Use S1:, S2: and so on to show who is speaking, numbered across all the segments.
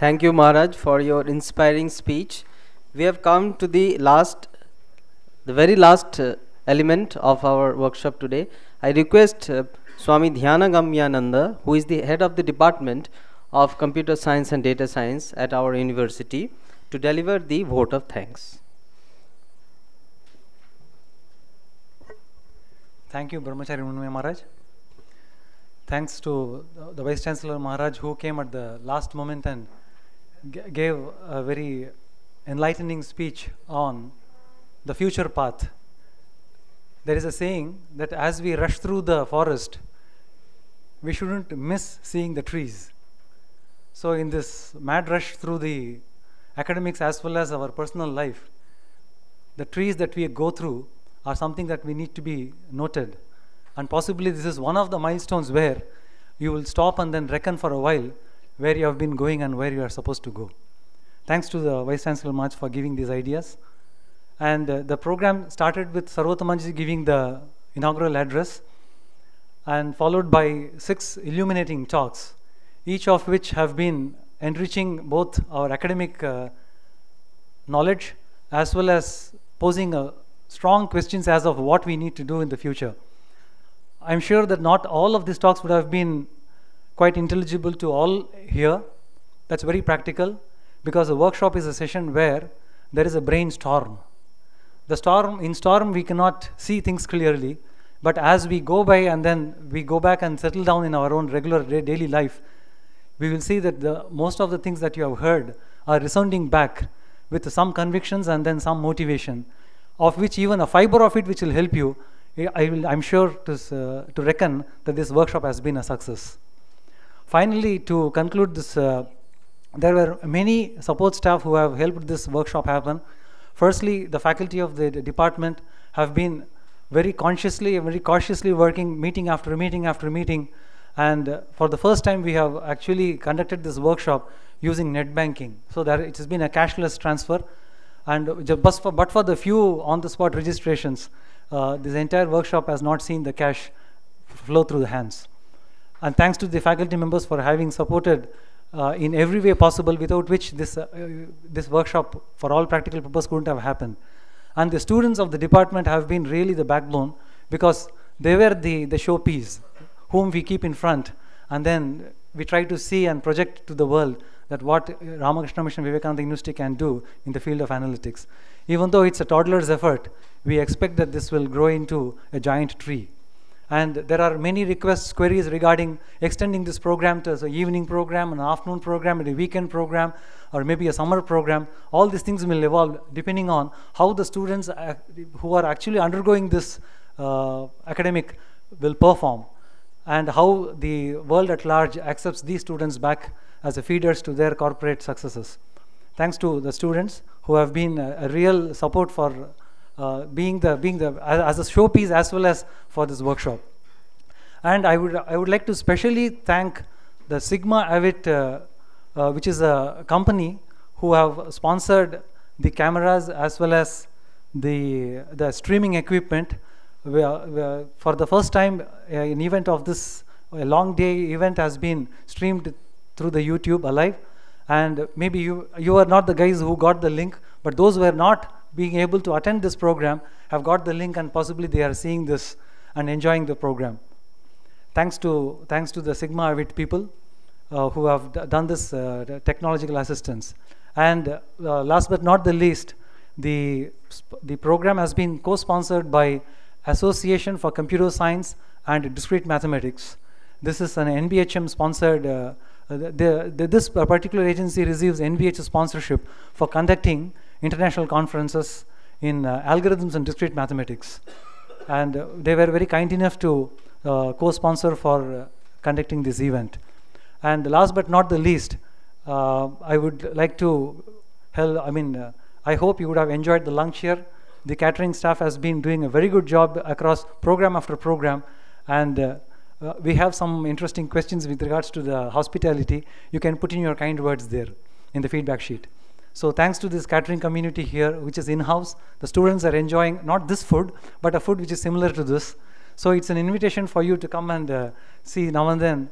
S1: Thank you, Maharaj, for your inspiring speech. We have come to the last, the very last uh, element of our workshop today. I request uh, Swami Dhyanagamyananda, who is the head of the Department of Computer Science and Data Science at our university, to deliver the vote of thanks.
S2: Thank you, Brahmachari Munmaya Maharaj. Thanks to the- Vice Chancellor Maharaj who came at the last moment and gave a very enlightening speech on the future path. There is a saying that as we rush through the forest, we shouldn't miss seeing the trees. So, in this mad rush through the academics as well as our personal life, the trees that we go through are something that we need to be noted. And possibly this is one of the milestones where you will stop and then reckon for a while where you have been going and where you are supposed to go. Thanks to the Vice Chancellor Maharaj for giving these ideas. And uh, the program started with Sarvotamanji giving the inaugural address and followed by six illuminating talks, each of which have been enriching both our academic uh, knowledge as well as posing uh, strong questions as of what we need to do in the future. I'm sure that not all of these talks would have been quite intelligible to all here. That's very practical because a workshop is a session where there is a brainstorm. The storm, in storm, we cannot see things clearly, but as we go by and then we go back and settle down in our own regular da- daily life, we will see that the, most of the things that you have heard are resounding back with some convictions and then some motivation, of which even a fiber of it which will help you, I- I will, I'm sure to, uh, to reckon that this workshop has been a success. Finally, to conclude this, uh, there were many support staff who have helped this workshop happen. Firstly, the faculty of the department have been very consciously, very cautiously working, meeting after meeting after meeting. And uh, for the first time, we have actually conducted this workshop using net banking. So that it has been a cashless transfer. And ju- but for, but for the few on-the-spot registrations, uh, this entire workshop has not seen the cash flow through the hands. And thanks to the faculty members for having supported uh, in every way possible, without which this, uh, this workshop, for all practical purpose, couldn't have happened. And the students of the department have been really the backbone because they were the, the showpiece whom we keep in front. And then we try to see and project to the world that what Ramakrishna Mission Vivekananda University can do in the field of analytics. Even though it's a toddler's effort, we expect that this will grow into a giant tree. And there are many requests, queries regarding extending this program to an evening program, an afternoon program, a weekend program, or maybe a summer program. All these things will evolve depending on how the students who are actually undergoing this uh, academic will perform and how the world at large accepts these students back as feeders to their corporate successes. Thanks to the students who have been a real support for uh, being the being the as, as a showpiece as well as for this workshop. And I would I would like to specially thank the Sigma Avit, uh, uh, which is a company who have sponsored the cameras as well as the the streaming equipment. We are- we are- for the first time, uh, an event of this a long day event has been streamed through the YouTube alive. And maybe you you are not the guys who got the link, but those who are not being able to attend this program have got the link and possibly they are seeing this and enjoying the program. Thanks to thanks to the sigma avit people uh, who have done this uh, technological assistance. And uh, last but not the least the the program has been co-sponsored by association for computer science and discrete mathematics. This is an nbhm sponsored uh, uh, the, the, this particular agency receives NBH sponsorship for conducting international conferences in uh, algorithms and discrete mathematics and uh, they were very kind enough to uh, co-sponsor for conducting this event. And last but not the least, I would like to, hell, I mean, I hope you would have enjoyed the lunch here. The catering staff has been doing a very good job across program after program, and uh, uh, we have some interesting questions with regards to the hospitality. You can put in your kind words there in the feedback sheet. So thanks to this catering community here, which is in-house, the students are enjoying not this food, but a food which is similar to this. So it's an invitation for you to come and uh, see now and then.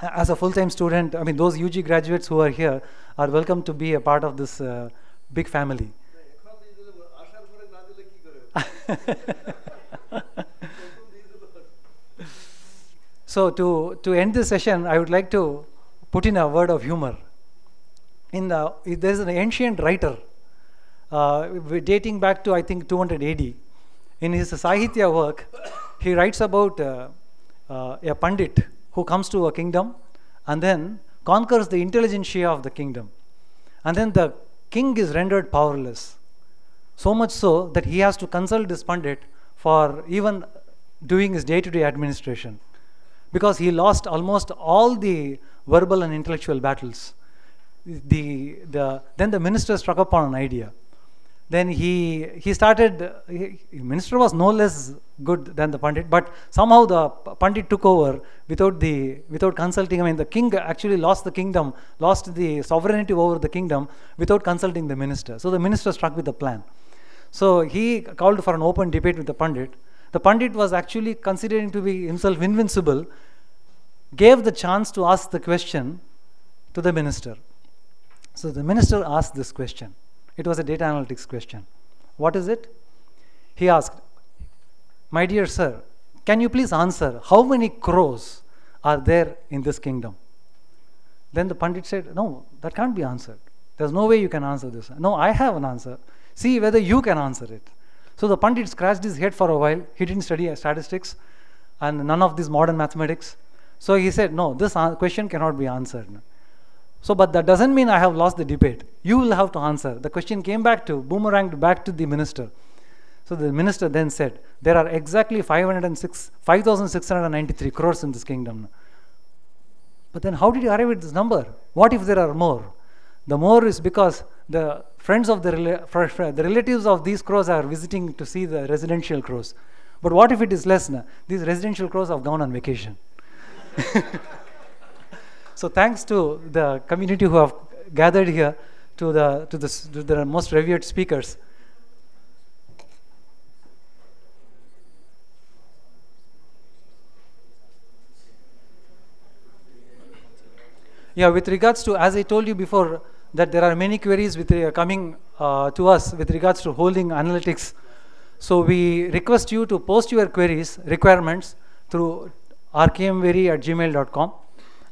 S2: As a full-time student, I mean, those UG graduates who are here are welcome to be a part of this uh, big family. so to, to end this session, I would like to put in a word of humor. In the, there is an ancient writer uh, dating back to I think 200 AD. In his Sahitya work, he writes about uh, uh, a pandit who comes to a kingdom and then conquers the intelligentsia of the kingdom. And then the king is rendered powerless. So much so that he has to consult this pandit for even doing his day to day administration because he lost almost all the verbal and intellectual battles. The, the, then the minister struck upon an idea. Then he, he started, he, minister was no less good than the Pandit, but somehow the Pandit took over without, the, without consulting. I mean, the king actually lost the kingdom, lost the sovereignty over the kingdom without consulting the minister. So the minister struck with a plan. So he called for an open debate with the Pandit. The Pandit was actually considering to be himself invincible, gave the chance to ask the question to the minister. So the minister asked this question. It was a data analytics question. What is it? He asked, My dear sir, can you please answer how many crows are there in this kingdom? Then the Pandit said, No, that can't be answered. There's no way you can answer this. No, I have an answer. See whether you can answer it. So the Pandit scratched his head for a while. He didn't study statistics and none of these modern mathematics. So he said, No, this question cannot be answered. So, but that doesn't mean I have lost the debate. You will have to answer. The question came back to, boomeranged back to the minister. So the minister then said, There are exactly 506 5,693 crores in this kingdom. But then how did you arrive at this number? What if there are more? The more is because the friends of the, the relatives of these crows are visiting to see the residential crows. But what if it is less? These residential crows have gone on vacation. so thanks to the community who have gathered here, to the to the, to the most revered speakers. Yeah, with regards to, as I told you before, that there are many queries with uh, coming uh, to us with regards to holding analytics. So we request you to post your queries, requirements through rkmveri at gmail.com.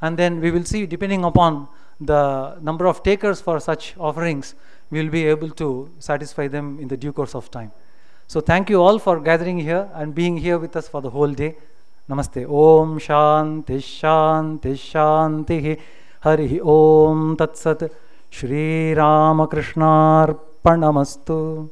S2: And then we will see, depending upon the number of takers for such offerings, we will be able to satisfy them in the due course of time. So thank you all for gathering here and being here with us for the whole day. Namaste. Om Shanti Shanti Shanti Hari Om Tat Sat Shri Ramakrishna Arpanamastu.